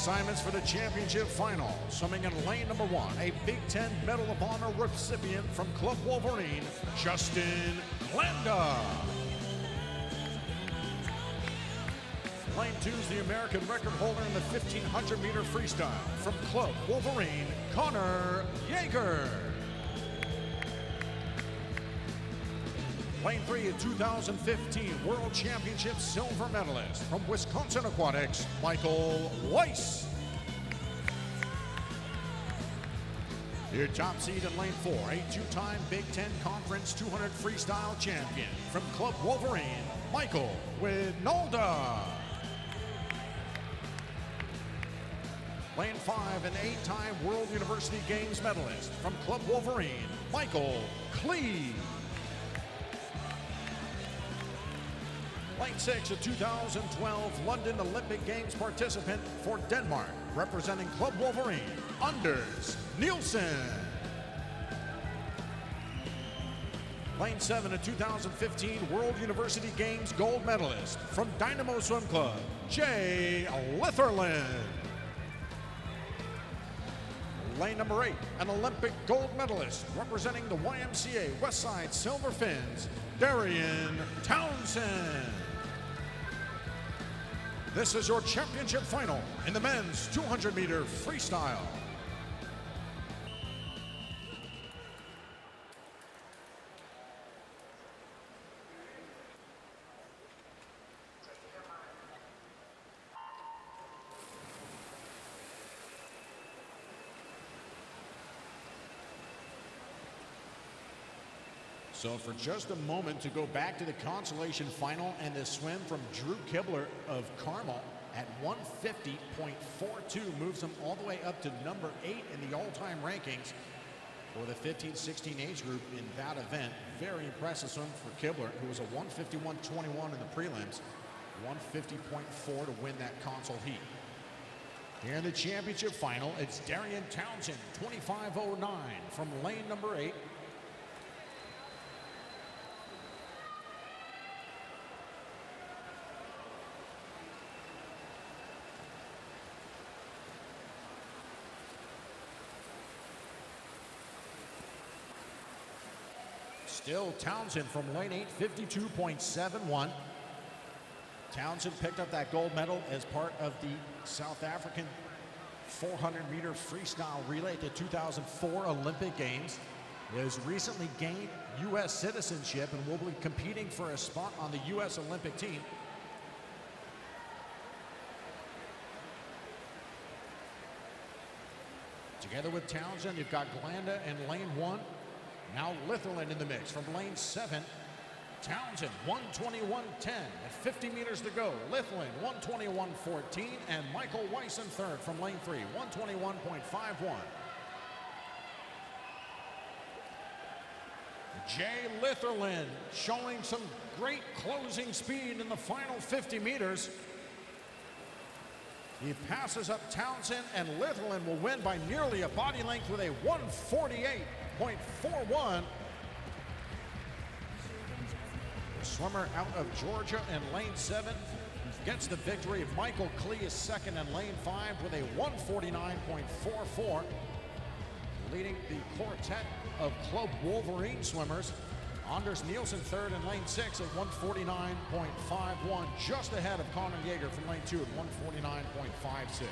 Assignments for the championship final. Swimming in lane number one, a Big Ten Medal of Honor recipient from Club Wolverine, Justin Glanda. Lane two is the American record holder in the 1500 meter freestyle from Club Wolverine, Connor Jaeger. Lane three, a 2015 World Championship silver medalist from Wisconsin Aquatics, Michael Weiss. Your top seed in lane four, a two-time Big Ten Conference 200 freestyle champion from Club Wolverine, Michael Wynalda. Lane five, an eight-time World University Games medalist from Club Wolverine, Michael Klee. Lane six, a 2012 London Olympic Games participant for Denmark, representing Club Wolverine, Anders Nielsen. Lane seven, a 2015 World University Games gold medalist from Dynamo Swim Club, Jay Litherland. Lane number eight, an Olympic gold medalist representing the YMCA Westside Silver Fins, Darian Townsend. This is your championship final in the men's 200 meter freestyle. So for just a moment to go back to the consolation final and the swim from Drew Kibler of Carmel at 150.42 moves him all the way up to number eight in the all-time rankings for the 15-16 age group in that event. Very impressive swim for Kibler, who was a 151.21 in the prelims, 150.4 to win that console heat. Here in the championship final, it's Darian Townsend, 25.09 from lane number eight. Still Townsend from lane 8, 52.71. Townsend picked up that gold medal as part of the South African 400 meter freestyle relay at the 2004 Olympic Games. Has recently gained U.S. citizenship and will be competing for a spot on the U.S. Olympic team. Together with Townsend, you've got Glanda in lane one. Now Litherland in the mix from lane seven. Townsend 121.10 at 50 meters to go. Litherland 121.14 and Michael Weiss in third from lane three 121.51. Jay Litherland showing some great closing speed in the final 50 meters. He passes up Townsend and Litherland will win by nearly a body length with a 148.41. The swimmer out of Georgia in lane seven gets the victory. Of Michael Klee is second in lane five with a 149.44, leading the quartet of Club Wolverine swimmers. Anders Nielsen third in lane six at 149.51, just ahead of Connor Jaeger from lane two at 149.56.